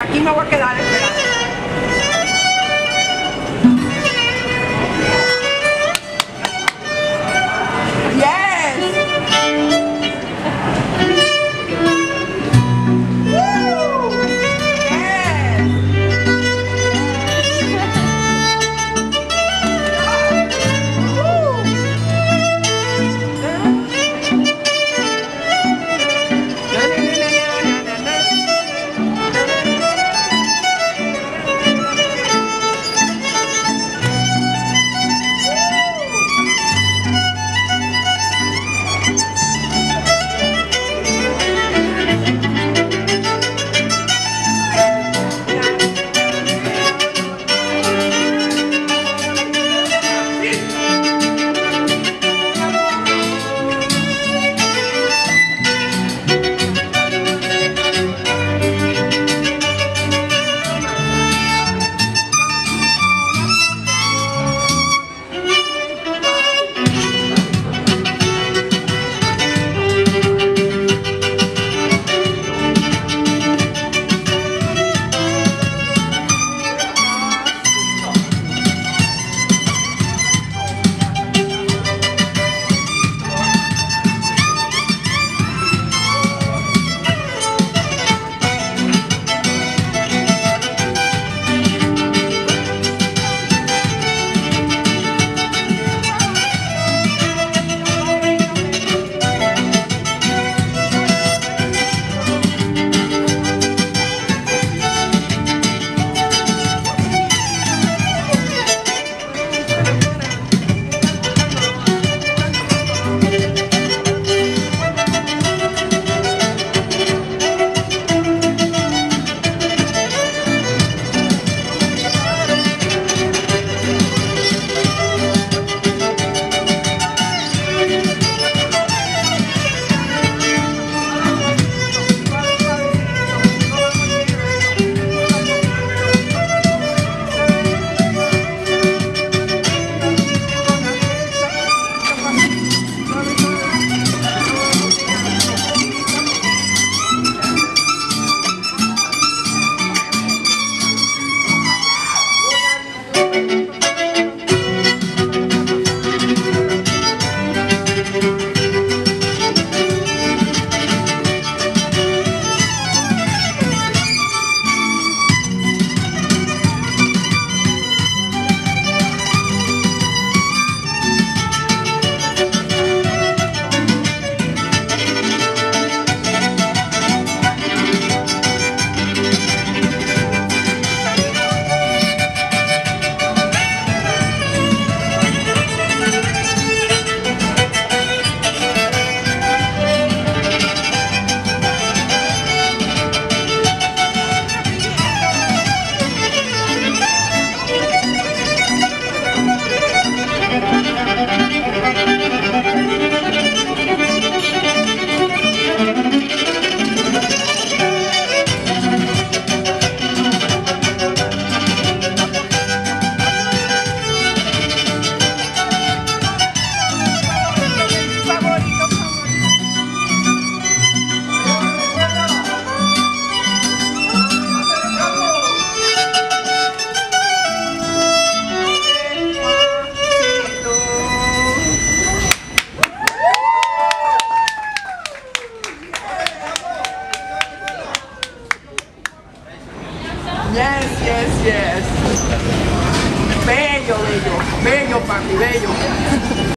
Aquí me voy a quedar Yes, yes, yes. Bello, bello, bello, papi, bello.